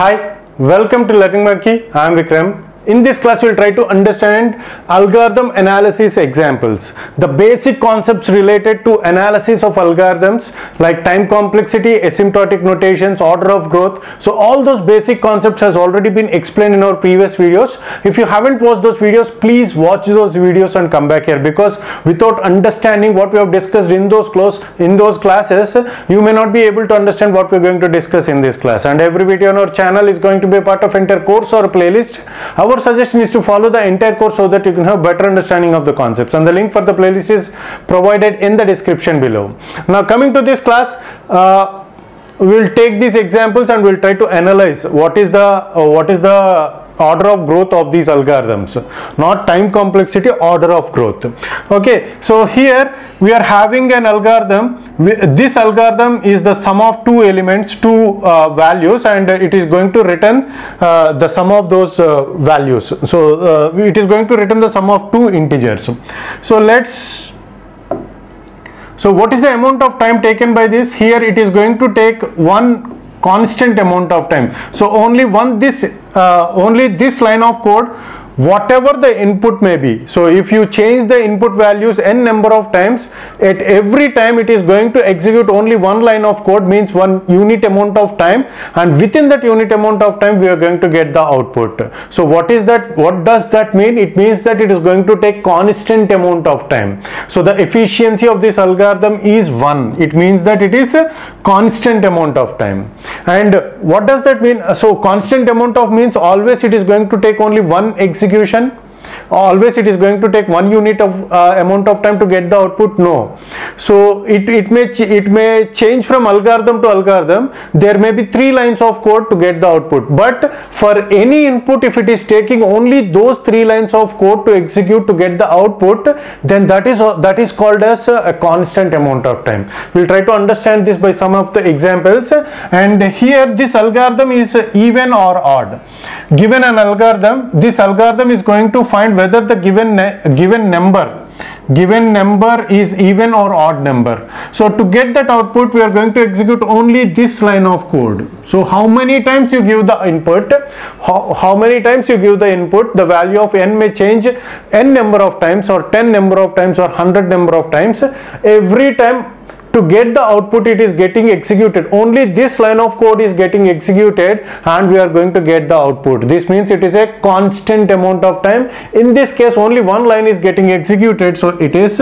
Hi, welcome to Learning Monkey. I am Vikram. In this class, we'll try to understand algorithm analysis examples. The basic concepts related to analysis of algorithms like time complexity, asymptotic notations, order of growth. So all those basic concepts has already been explained in our previous videos. If you haven't watched those videos, please watch those videos and come back here because without understanding what we have discussed in those close in those classes, you may not be able to understand what we're going to discuss in this class. And every video on our channel is going to be a part of entire course or playlist. Our suggestion is to follow the entire course so that you can have better understanding of the concepts. And the link for the playlist is provided in the description below. Now coming to this class. Uh, we'll take these examples and we'll try to analyze what is the uh, what is the order of growth of these algorithms not time complexity order of growth. Okay so here we are having an algorithm. This algorithm is the sum of two elements two uh, values and it is going to return uh, the sum of those uh, values. So uh, it is going to return the sum of two integers. So let's so what is the amount of time taken by this? Here it is going to take one constant amount of time. So only one this uh, only this line of code whatever the input may be. So if you change the input values n number of times at every time it is going to execute only one line of code means one unit amount of time and within that unit amount of time we are going to get the output. So what is that what does that mean? It means that it is going to take constant amount of time. So the efficiency of this algorithm is one. It means that it is a constant amount of time. And what does that mean? So constant amount of means always it is going to take only one execution execution always it is going to take one unit of uh, amount of time to get the output? No. So it, it may it may change from algorithm to algorithm. There may be three lines of code to get the output. But for any input if it is taking only those three lines of code to execute to get the output then that is that is called as a constant amount of time. We'll try to understand this by some of the examples. And here this algorithm is even or odd. Given an algorithm this algorithm is going to find whether the given given number given number is even or odd number. So to get that output we are going to execute only this line of code. So how many times you give the input? How, how many times you give the input? The value of n may change n number of times or 10 number of times or 100 number of times. Every time to get the output it is getting executed. Only this line of code is getting executed and we are going to get the output. This means it is a constant amount of time. In this case only one line is getting executed so it is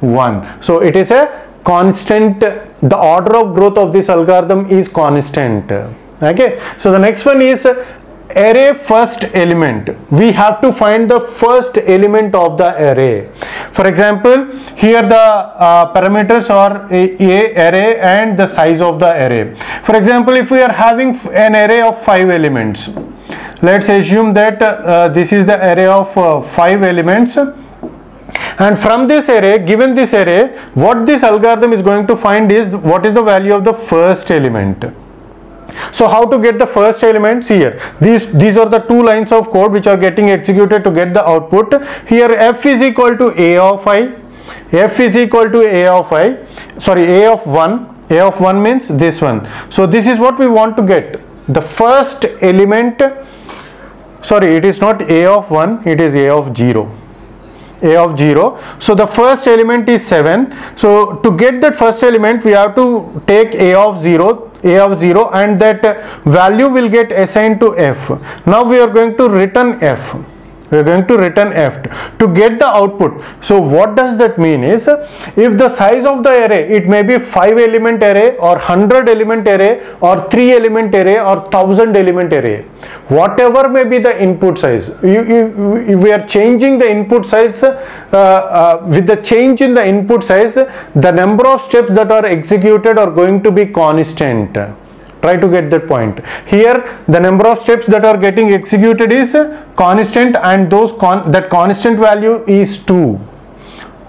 one. So it is a constant. The order of growth of this algorithm is constant. Okay? So the next one is array first element we have to find the first element of the array. For example here the uh, parameters are a, a, array and the size of the array. For example if we are having an array of five elements let's assume that uh, this is the array of uh, five elements. And from this array given this array what this algorithm is going to find is what is the value of the first element so how to get the first elements here. These these are the two lines of code which are getting executed to get the output. Here f is equal to a of i. F is equal to a of i. Sorry a of 1 a of 1 means this one. So this is what we want to get. The first element sorry it is not a of 1 it is a of 0 a of 0 so the first element is 7 so to get that first element we have to take a of 0 a of 0 and that value will get assigned to f. Now we are going to return f we are going to return f to get the output. So what does that mean is if the size of the array it may be 5 element array or 100 element array or 3 element array or 1000 element array. Whatever may be the input size you, you, we are changing the input size uh, uh, with the change in the input size the number of steps that are executed are going to be constant try to get that point. Here the number of steps that are getting executed is constant and those con that constant value is 2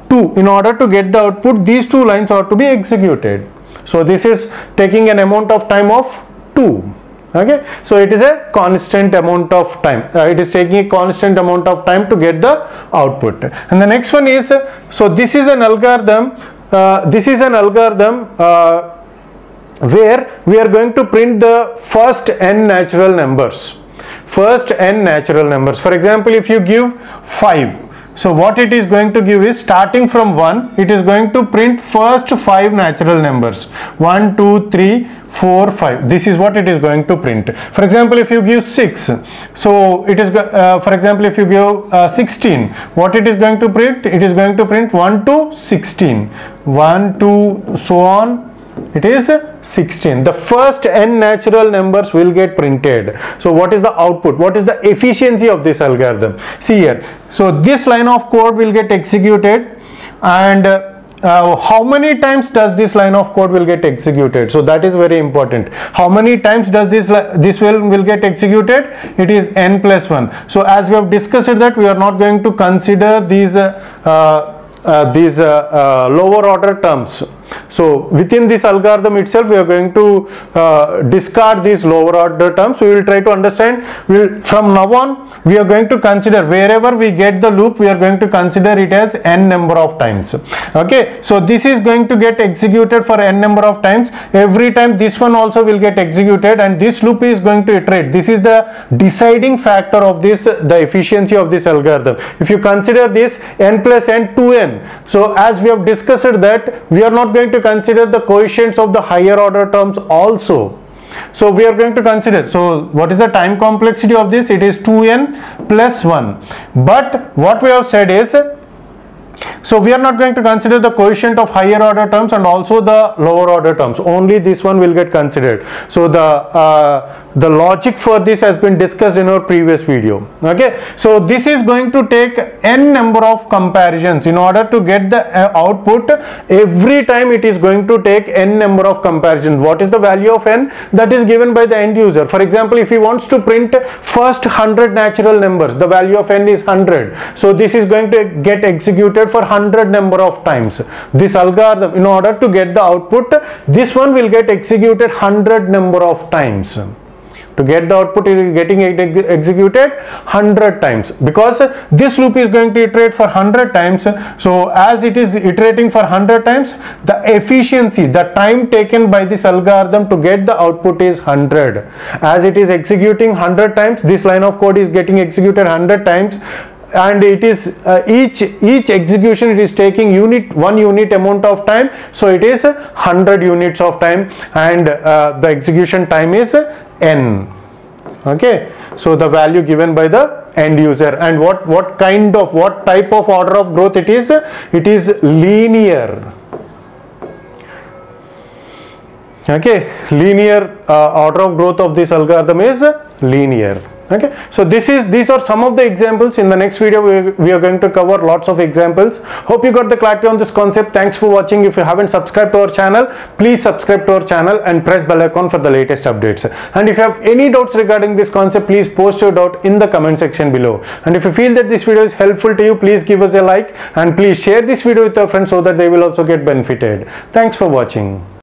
2 in order to get the output these two lines are to be executed. So this is taking an amount of time of 2 okay? So it is a constant amount of time. Uh, it is taking a constant amount of time to get the output. And the next one is so this is an algorithm uh, this is an algorithm uh, where we are going to print the first n natural numbers. First n natural numbers. For example if you give 5 so what it is going to give is starting from 1 it is going to print first 5 natural numbers. 1 2 3 4 5 this is what it is going to print. For example if you give 6 so it is uh, for example if you give uh, 16 what it is going to print? It is going to print 1 to 16 1 2 so on it is 16 the first n natural numbers will get printed. So what is the output? What is the efficiency of this algorithm? See here. So this line of code will get executed. And uh, uh, how many times does this line of code will get executed? So that is very important. How many times does this this will will get executed? It is n plus 1 so as we have discussed that we are not going to consider these uh, uh, uh these uh, uh, lower order terms so within this algorithm itself we are going to uh, discard these lower order terms. We will try to understand we'll, from now on we are going to consider wherever we get the loop we are going to consider it as n number of times. Okay. So this is going to get executed for n number of times. Every time this one also will get executed and this loop is going to iterate. This is the deciding factor of this the efficiency of this algorithm. If you consider this n plus n 2n. So as we have discussed that we are not going going to consider the coefficients of the higher order terms also. So we are going to consider. So what is the time complexity of this? It is 2n plus 1 but what we have said is so we are not going to consider the coefficient of higher order terms and also the lower order terms. Only this one will get considered. So the uh, the logic for this has been discussed in our previous video. Okay. So this is going to take n number of comparisons in order to get the uh, output. Every time it is going to take n number of comparisons. What is the value of n? That is given by the end user. For example, if he wants to print first 100 natural numbers, the value of n is 100. So this is going to get executed for 100 number of times. This algorithm in order to get the output this one will get executed 100 number of times. To get the output it is getting executed 100 times. Because this loop is going to iterate for 100 times so as it is iterating for 100 times the efficiency the time taken by this algorithm to get the output is 100 as it is executing 100 times this line of code is getting executed 100 times and it is uh, each each execution it is taking unit one unit amount of time. So it is 100 units of time and uh, the execution time is n. Okay? So the value given by the end user. And what what kind of what type of order of growth it is? It is linear. Okay? Linear uh, order of growth of this algorithm is linear okay? So this is these are some of the examples. In the next video we, we are going to cover lots of examples. Hope you got the clarity on this concept. Thanks for watching. If you haven't subscribed to our channel please subscribe to our channel and press bell icon for the latest updates. And if you have any doubts regarding this concept please post your doubt in the comment section below. And if you feel that this video is helpful to you please give us a like and please share this video with your friends so that they will also get benefited. Thanks for watching